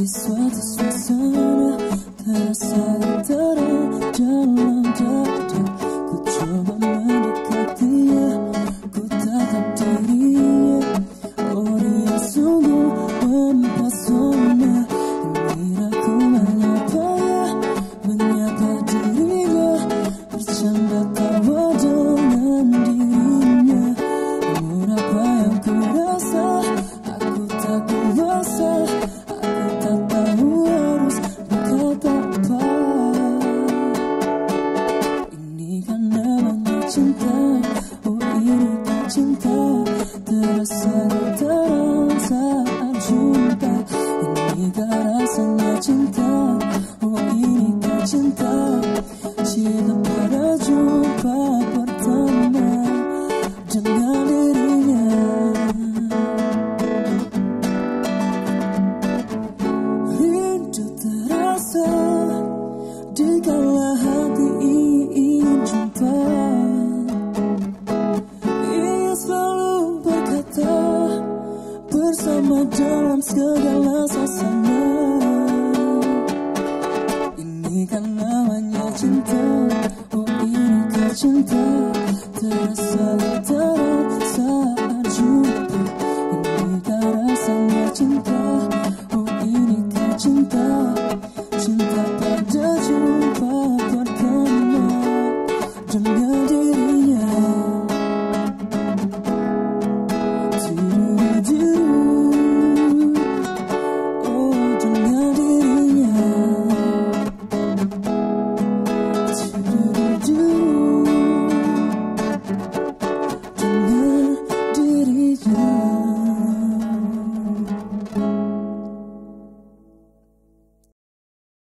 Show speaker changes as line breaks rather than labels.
Di suatu suasana terasa terang namanya cinta Oh ini kan cinta Terasa terang saat dalam segala suasana Ini kan namanya cinta Oh ini kan cinta. Terasa terasa saat jumpa. Ini kan rasanya cinta Oh ini kan cinta. Cinta pada jumpa pertama. Dengan